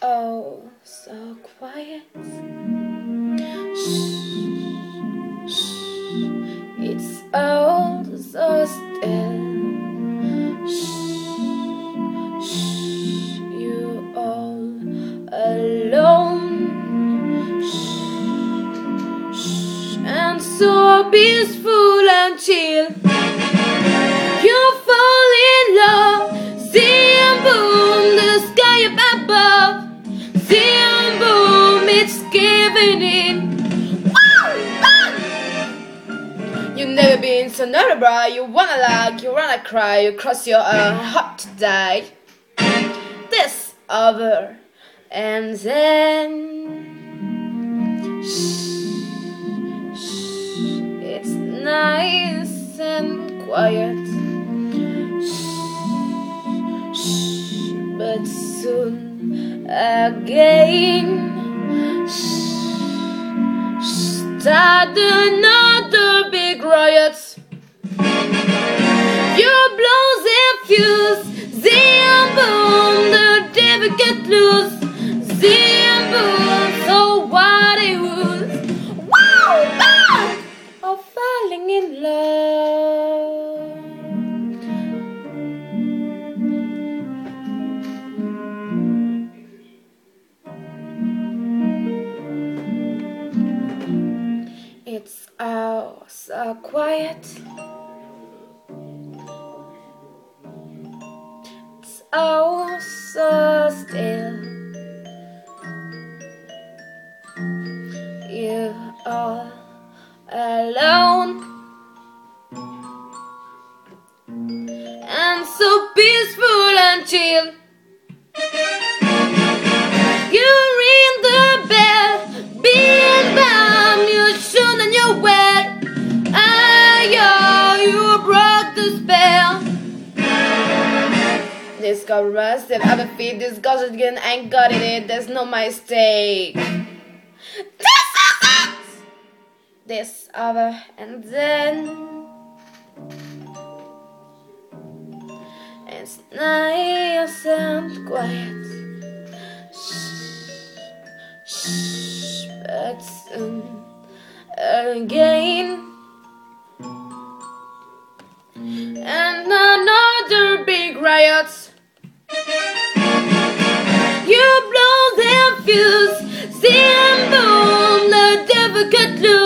Oh, so quiet. Shh, shh. It's all so still. You all alone. And so peaceful and chill. You've never been so nervous. You wanna like, you wanna cry, you cross your uh, heart to die. This over, and then shh, shh, it's nice and quiet. Shh, shh, but soon again. Start another big riot. Your blows and fuse, zam boom, the devil get loose, zam boom, so what it was, wow, ah, of falling in love. It's uh, all so uh, quiet. It's all so still. You are alone. And so peaceful and chill. This got rusted, other feet, this got again, ain't got it, there's no mistake. This is it! This over and then. It's nice and quiet. Their fuse, zing boom, the devil cut loose,